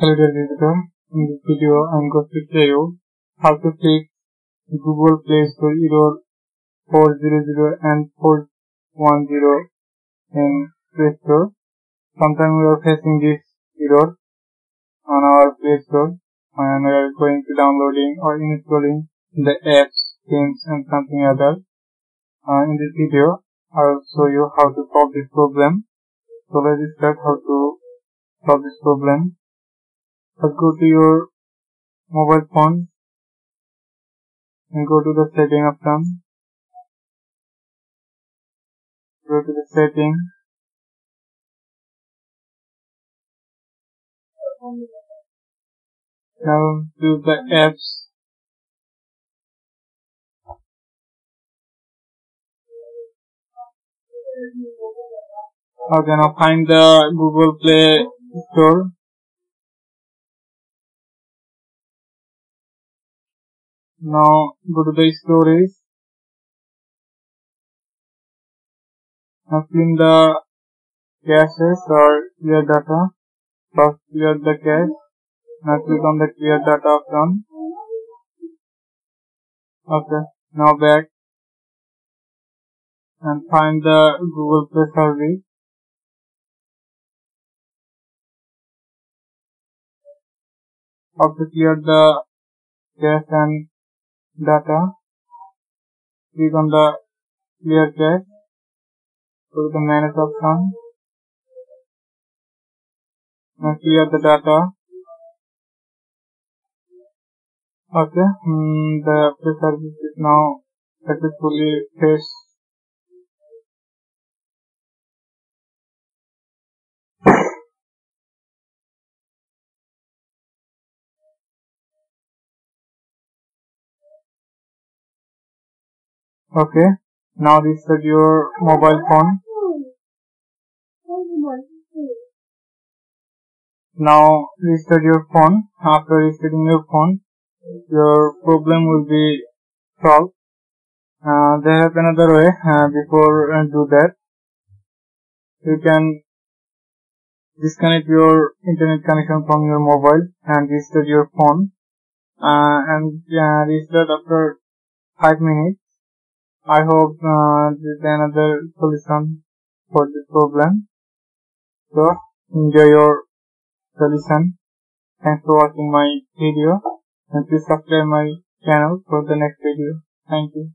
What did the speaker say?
Hello dear visitor, in this video I am going to show you how to fix Google Play Store error 400 and 410 in Play Store. Sometimes we are facing this error on our Play Store and we are going to downloading or installing the apps, games and something other. Uh, in this video I will show you how to solve this problem. So let's start how to solve this problem. First go to your mobile phone and go to the setting option. Go to the setting. Now do the apps. Okay, now find the Google Play Store. Now go to the storage. Now clean the caches or clear data. First clear the cache. Now click on the clear data option. Okay. Now back and find the Google Play service. After clear the cache and data, click on the clear cache, go to the manage option, Now clear the data. Okay, mm, the service is now successfully fetched. Okay, now reset your mobile phone. Now restart your phone. After restarting your phone, your problem will be solved. Uh, they have another way uh, before uh, do that. You can disconnect your internet connection from your mobile and restart your phone uh, and uh, restart after 5 minutes I hope uh, this is another solution for this problem. So enjoy your solution. Thanks for watching my video and please subscribe my channel for the next video. Thank you.